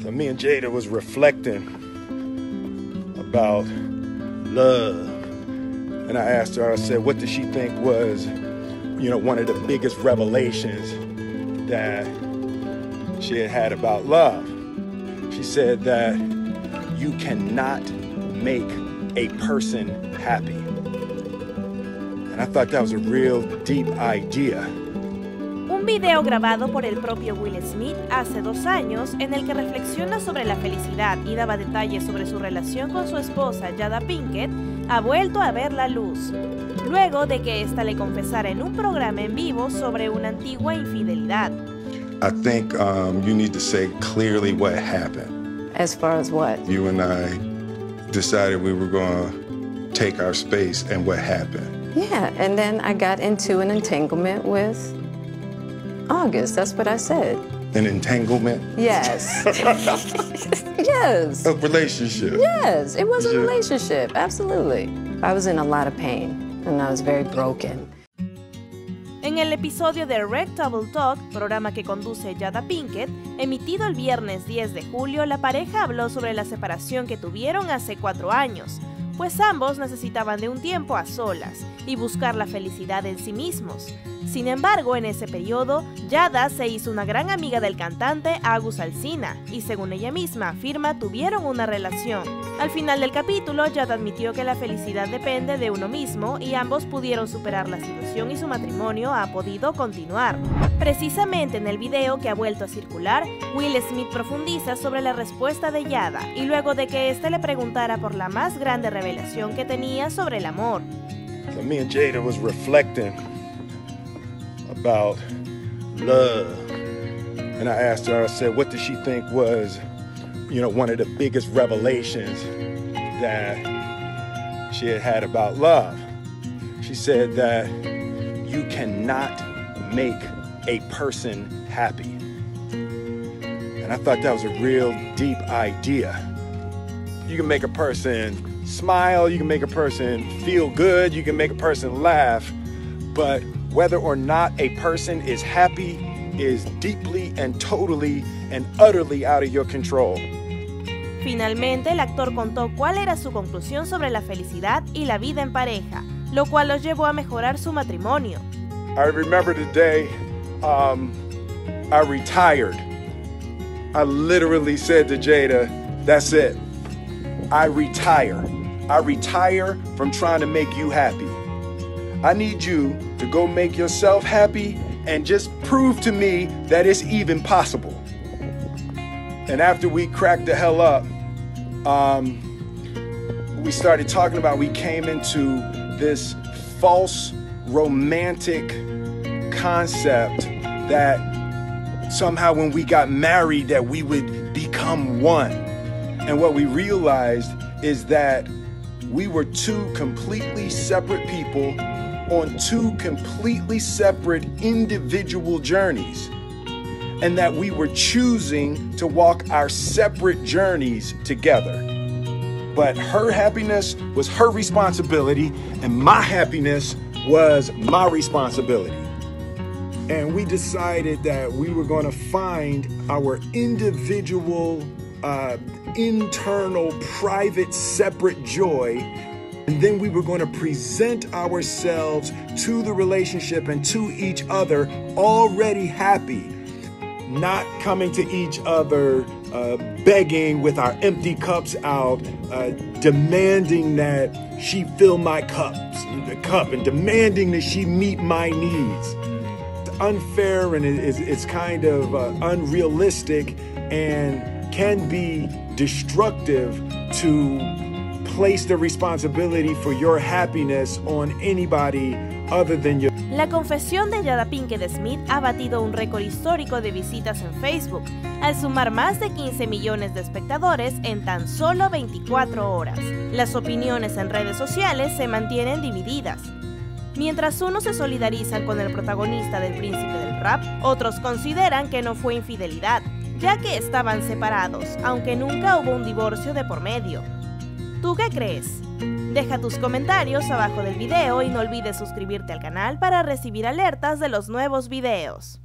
So me and Jada was reflecting about love. And I asked her, I said, what did she think was, you know, one of the biggest revelations that she had had about love? She said that you cannot make a person happy. And I thought that was a real deep idea. Un video grabado por el propio Will Smith hace dos años en el que reflexiona sobre la felicidad y daba detalles sobre su relación con su esposa Jada Pinkett ha vuelto a ver la luz, luego de que ésta le confesara en un programa en vivo sobre una antigua infidelidad. I think um, you need to say clearly what happened. As far as what? You and I decided we were going to take our space and what happened. Yeah, and then I got into an entanglement with August. That's what I said. An entanglement? Yes. yes. A relationship. Yes, it was a Yeah. relationship. Absolutely. I was in a lot of pain and I was very broken. En el episodio de Rectable Talk, programa que conduce Jada Pinkett, emitido el viernes 10 de julio, la pareja habló sobre la separación que tuvieron hace cuatro años, pues ambos necesitaban de un tiempo a solas y buscar la felicidad en sí mismos. Sin embargo, en ese periodo, Yada se hizo una gran amiga del cantante Agus Alsina y según ella misma afirma tuvieron una relación. Al final del capítulo, Yada admitió que la felicidad depende de uno mismo y ambos pudieron superar la situación y su matrimonio ha podido continuar. Precisamente en el video que ha vuelto a circular, Will Smith profundiza sobre la respuesta de Yada y luego de que éste le preguntara por la más grande revelación que tenía sobre el amor. Me and Jada was reflecting about love. And I asked her, I said, what did she think was, you know, one of the biggest revelations that she had had about love? She said that you cannot make a person happy. And I thought that was a real deep idea. You can make a person smile, you can make a person feel good, you can make a person laugh, but whether or not a person is happy is deeply and totally and utterly out of your control. Finalmente, el actor contó cuál era su conclusión sobre la felicidad y la vida en pareja, lo cual los llevó a mejorar su matrimonio. I remember the day um, I retired. I literally said to Jada, that's it. I retire. I retire from trying to make you happy. I need you to go make yourself happy and just prove to me that it's even possible. And after we cracked the hell up, um, we started talking about we came into this false romantic concept that somehow when we got married that we would become one and what we realized is that we were two completely separate people on two completely separate individual journeys and that we were choosing to walk our separate journeys together but her happiness was her responsibility, and my happiness was my responsibility. And we decided that we were going to find our individual, uh, internal, private, separate joy. And then we were going to present ourselves to the relationship and to each other already happy not coming to each other uh, begging with our empty cups out, uh, demanding that she fill my cups, the cup, and demanding that she meet my needs. It's unfair and it's, it's kind of uh, unrealistic and can be destructive to place the responsibility for your happiness on anybody other than your La confesión de Jada Pinkett Smith ha batido un récord histórico de visitas en Facebook, al sumar más de 15 millones de espectadores en tan solo 24 horas. Las opiniones en redes sociales se mantienen divididas. Mientras unos se solidarizan con el protagonista del príncipe del rap, otros consideran que no fue infidelidad, ya que estaban separados, aunque nunca hubo un divorcio de por medio. ¿Tú qué crees? Deja tus comentarios abajo del video y no olvides suscribirte al canal para recibir alertas de los nuevos videos.